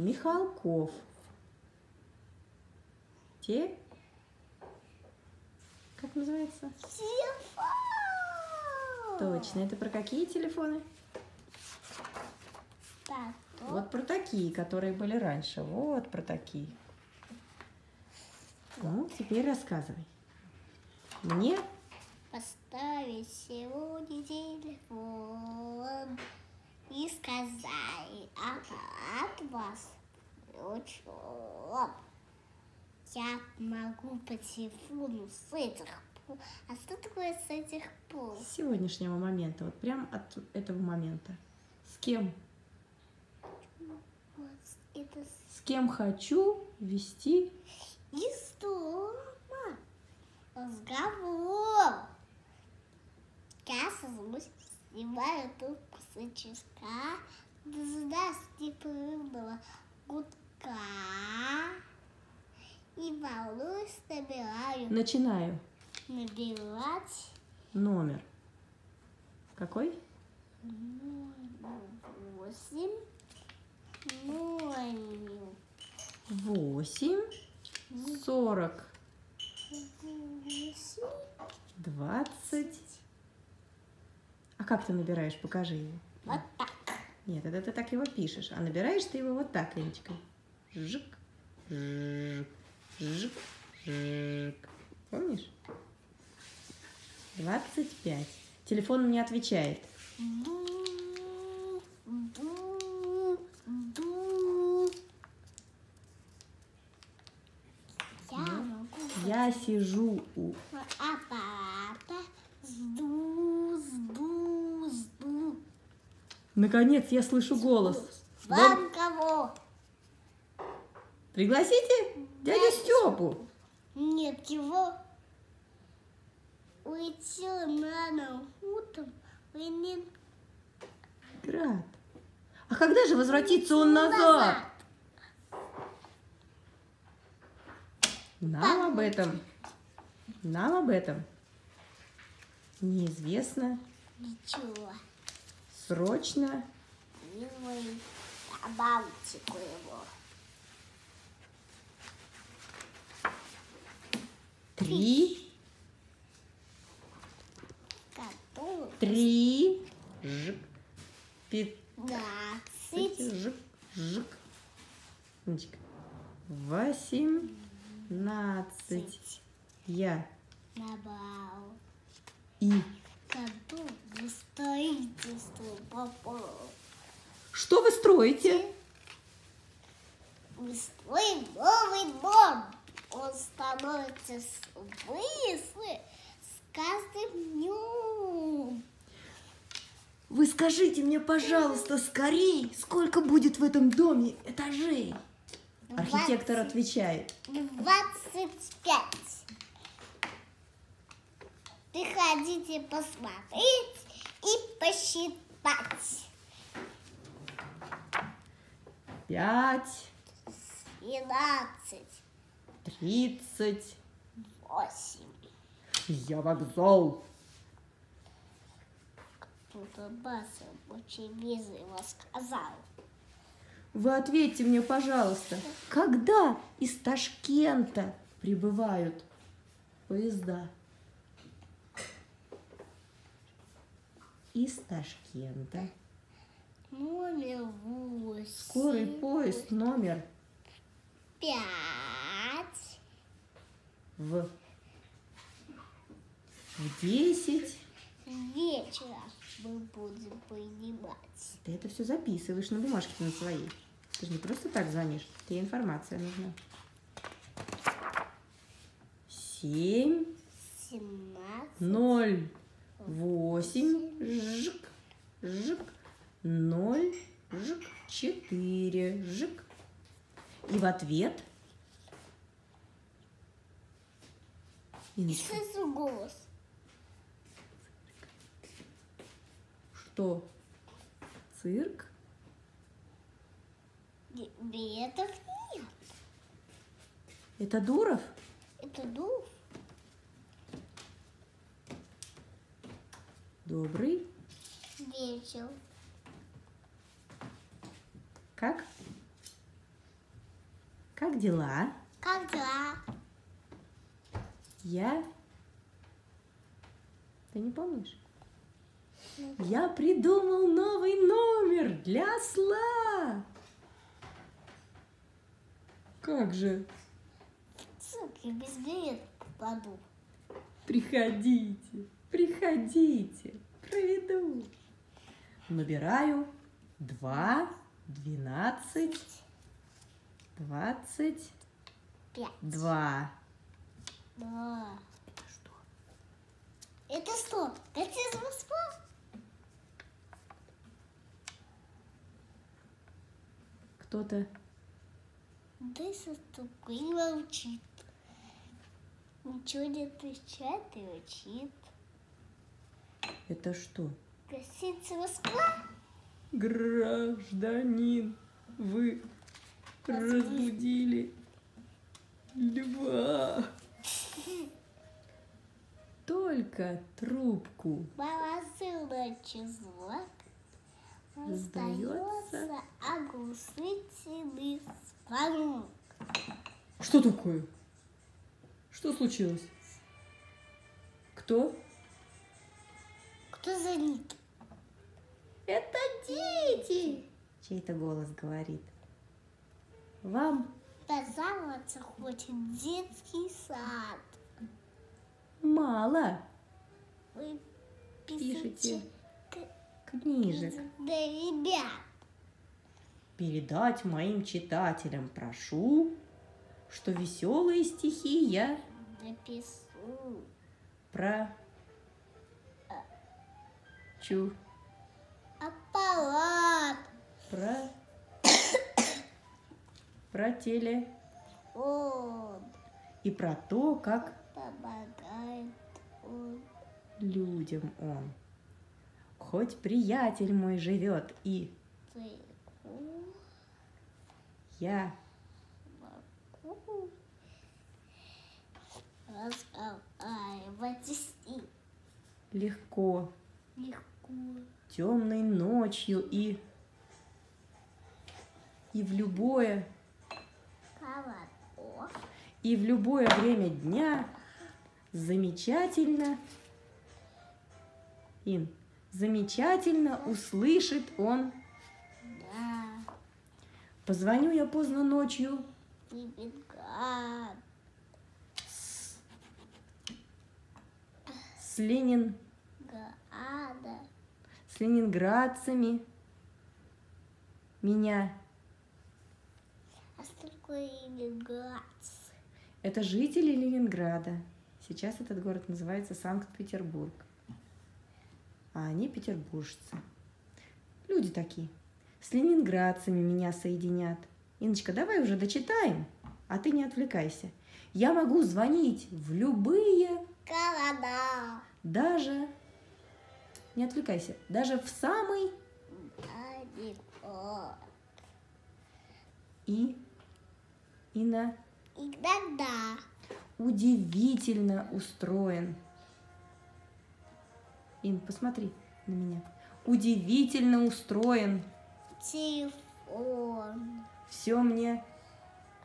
Михалков. Те... Как называется? Телефон. Точно. Это про какие телефоны? Так. Вот про такие, которые были раньше. Вот про такие. Ну, теперь рассказывай. Мне Поставить сегодня телефон и сказали, ага, от вас учет. Я могу по телефону с этих пор. А что такое с этих пор? с сегодняшнего момента, вот прям от этого момента. С кем? Вот это с кем хочу вести из дома. Разговор. Я сажусь, снимаю трубку с очага, дожидаюсь непрерывного гудка и волнуюсь, набираю. Начинаю. Набирать Номер. Какой? восемь, ноль, Восемь, сорок, восемь, двадцать. А как ты набираешь? Покажи его. вот так. Нет, это ты так его пишешь. А набираешь ты его вот так, Леночкой. Жик, жик, жик, жик. Помнишь? Двадцать пять. Телефон мне отвечает. Я могу сижу у... аппарата Наконец я слышу голос. Вам кого? Пригласите дядю Степу. Нет его. Уйти рано утром. Не Град. А когда же возвратится он назад? Нам об этом, нам об этом неизвестно. Ничего. Срочно. Добавьте его. три, три, жик, пятнадцать, жик, жик. Восемнадцать. Я. Набрал. и... Что вы строите? Мы строим новый дом. Он становится выше с каждым днем. Вы скажите мне, пожалуйста, скорей, сколько будет в этом доме этажей? Архитектор Двадцать- отвечает. Двадцать пять. Приходите посмотреть и посчитать. Пять, Двенадцать. тридцать. Восемь. Я вокзал. Кто-то басом очень вежливо сказал. Вы ответьте мне, пожалуйста, когда из Ташкента прибывают поезда? Из Ташкента. Номер восемь. Скорый поезд номер Пять. в, в 10. Вечера мы будем принимать. Ты это все записываешь на бумажке на своей. Ты же не просто так звонишь, тебе информация нужна. Семь, Семнадцать. ноль, восемь, жик, жик, ноль, жик, четыре, жик. И в ответ... Сразу голос. что? Цирк? Билетов нет. Это Дуров? Это дух. Добрый. Вечер. Как? дела? Как дела? Я... Ты не помнишь? Я придумал новый номер для осла. Как же? Сука, без билета попаду. Приходите, приходите, проведу. Набираю два, двенадцать, двадцать, два. Да. Это что? Это что? Это из? Кто-то Да со стукой молчит. Ничего не отвечает и учит. Это что? Гостиница Москва? Гражданин, вы разбудили льва. Только трубку. Раздается. Раздается оглушительный звонок. Что такое? Что случилось? Кто? Кто звонит? Это дети! Чей-то голос говорит. Вам Пожаловаться хочет детский сад. мало Вы Пишите. к- книжек. для ребят. Передать моим читателям прошу, что веселые стихи я Напишу. про чу Аппарат. про про теле Он и про то, как помогает. Он людям он. Хоть приятель мой живет, и ты. я могу разговаривать с ним легко легко. Темной ночью и и в любое и в любое время дня замечательно Ин, замечательно услышит он. Да. Позвоню я поздно ночью Ленинград. с Ленин. С ленинградцами. Меня. А что такое Ленинград? Это жители Ленинграда. Сейчас этот город называется Санкт-Петербург. А они петербуржцы. Люди такие. С ленинградцами меня соединят. Иночка, давай уже дочитаем, а ты не отвлекайся. Я могу звонить в любые, Города. даже... Не отвлекайся. Даже в самый и... И на Иногда. удивительно устроен. Ин, посмотри на меня. Удивительно устроен. Телефон. Все мне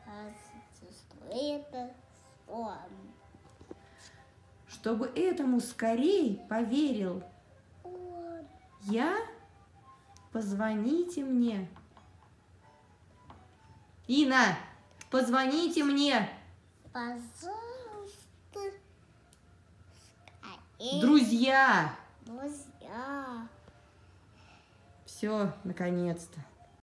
Кажется, что. Чтобы этому скорей поверил. Я, позвоните мне. Ина, позвоните мне, Пожалуйста. Друзья. Друзья. Все, наконец-то.